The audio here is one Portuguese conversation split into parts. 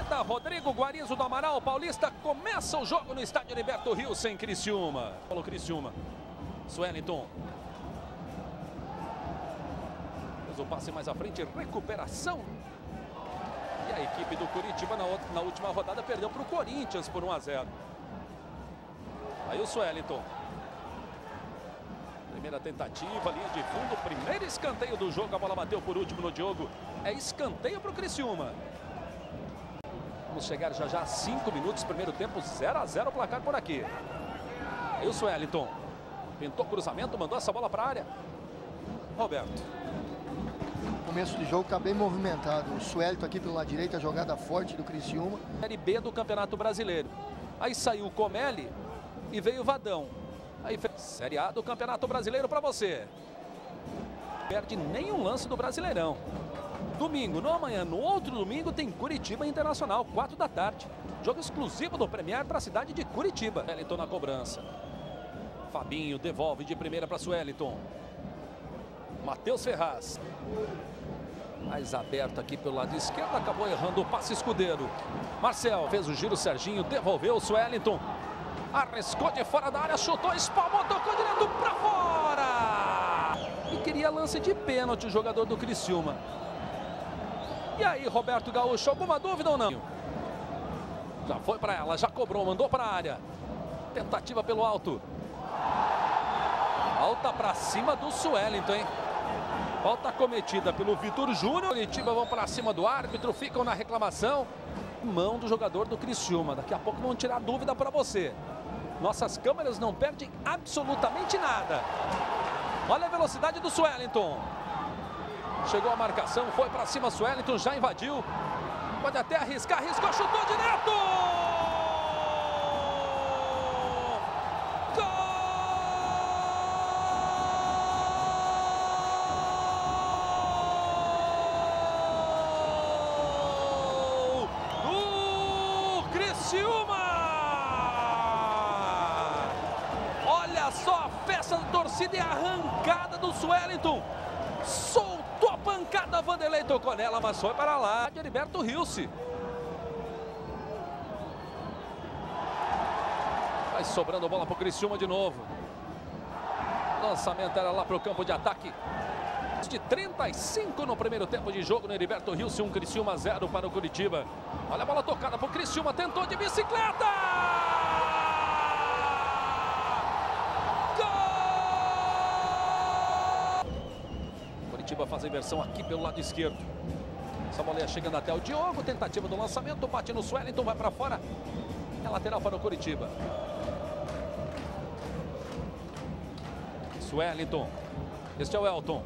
Rodrigo Guarizo do Amaral Paulista. Começa o jogo no estádio Heriberto Rio sem Criciúma. Falou Criciúma. Sueliton. Fez o passe mais à frente, recuperação. E a equipe do Curitiba na, outra, na última rodada perdeu para o Corinthians por 1 a 0. Aí o Sueliton. Primeira tentativa, linha de fundo, primeiro escanteio do jogo. A bola bateu por último no Diogo. É escanteio para o Criciúma. Vamos chegar já já a 5 minutos, primeiro tempo, 0 a 0 placar por aqui. Aí o Sueliton. Pintou cruzamento, mandou essa bola para a área. Roberto. O começo do jogo está bem movimentado. O Suelito aqui pelo lado direito, a jogada forte do Criciúma. Série B do Campeonato Brasileiro. Aí saiu o Comelli e veio o Vadão. Aí Série A do Campeonato Brasileiro para você. Perde nenhum lance do Brasileirão. Domingo, no amanhã, no outro domingo, tem Curitiba Internacional, 4 da tarde. Jogo exclusivo do Premier para a cidade de Curitiba. Wellington na cobrança. Fabinho devolve de primeira para Sueliton. Matheus Ferraz. Mais aberto aqui pelo lado esquerdo, acabou errando o passe escudeiro. Marcel fez o giro, Serginho devolveu o Sueliton. Arriscou de fora da área, chutou, espalmou, tocou direto para fora. E queria lance de pênalti o jogador do Criciúma. E aí, Roberto Gaúcho, alguma dúvida ou não? Já foi para ela, já cobrou, mandou para a área. Tentativa pelo alto. Falta para cima do Suellington, hein? Falta cometida pelo Vitor Júnior. Curitiba vão para cima do árbitro, ficam na reclamação. Mão do jogador do Criciúma. Daqui a pouco vão tirar dúvida para você. Nossas câmeras não perdem absolutamente nada. Olha a velocidade do Suellington. Chegou a marcação, foi para cima, Suellington já invadiu. Pode até arriscar, arriscou, chutou direto! Olha só a festa da torcida e a arrancada do Suellington. Soltou a pancada, Vanderlei tocou nela, mas foi para lá. De Heriberto Rilse. Vai sobrando bola para o Criciúma de novo. Lançamento era lá para o campo de ataque. De 35 no primeiro tempo de jogo no Heriberto Rilse, um Criciúma 0 para o Curitiba. Olha a bola tocada para o Criciúma, tentou de bicicleta! Curitiba faz a inversão aqui pelo lado esquerdo. Essa bola ia chegando até o Diogo. Tentativa do lançamento. Bate no Suellington. Vai para fora. É lateral para o Curitiba. Suellington. Este é o Elton.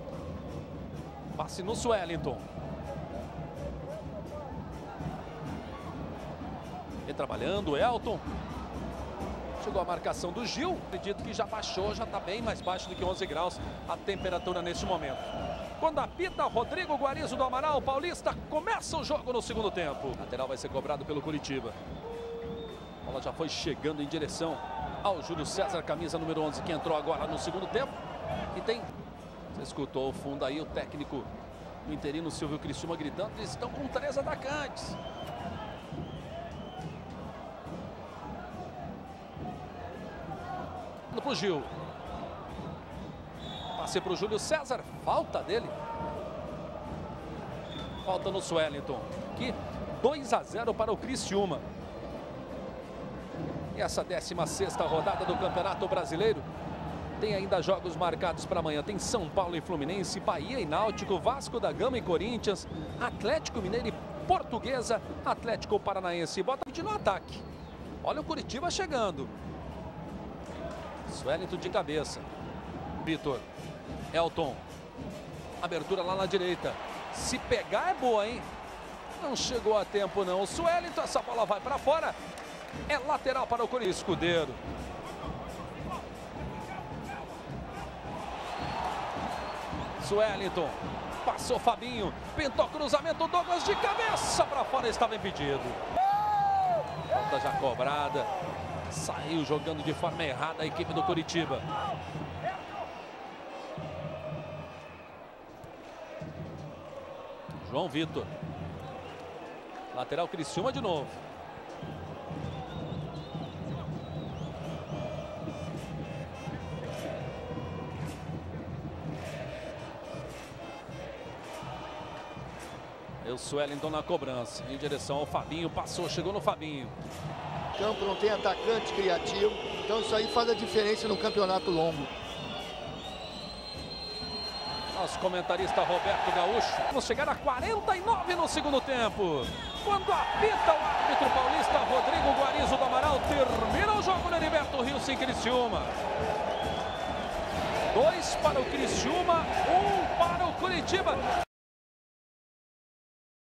Passe no Suellington. Vem trabalhando o Elton. Chegou a marcação do Gil. Acredito que já baixou, já está bem mais baixo do que 11 graus a temperatura neste momento. Quando apita Rodrigo Guarizo do Amaral Paulista, começa o jogo no segundo tempo. Lateral vai ser cobrado pelo Curitiba. A bola já foi chegando em direção ao Júlio César, camisa número 11, que entrou agora no segundo tempo. E tem... Você escutou o fundo aí, o técnico o interino Silvio Criciúma gritando. Eles estão com três atacantes. Para o Gil. Passe para o Júlio César. Falta dele. Falta no Swellington. Aqui, 2 a 0 para o Criciúma. E essa 16 rodada do Campeonato Brasileiro. Tem ainda jogos marcados para amanhã. Tem São Paulo e Fluminense, Bahia e Náutico, Vasco da Gama e Corinthians, Atlético Mineiro e Portuguesa, Atlético Paranaense. Bota no ataque. Olha o Curitiba chegando. Swellington de cabeça. Vitor. Elton. Abertura lá na direita. Se pegar é boa, hein? Não chegou a tempo não. O Suellington, essa bola vai para fora. É lateral para o Corinthians. Escudeiro. Suellington. Passou Fabinho. Pintou cruzamento. Douglas de cabeça para fora. Estava impedido. Falta já cobrada. Saiu jogando de forma errada a equipe do Curitiba. João Vitor. Lateral Criciúma de novo. O Suellington na cobrança, em direção ao Fabinho, passou, chegou no Fabinho. Campo não tem atacante criativo, então isso aí faz a diferença no campeonato longo. Nosso comentarista Roberto Gaúcho. Vamos chegar a 49 no segundo tempo. Quando apita o árbitro paulista Rodrigo Guarizo do Amaral, termina o jogo no Heriberto Rio sem Criciúma. Dois para o Criciúma, um para o Curitiba.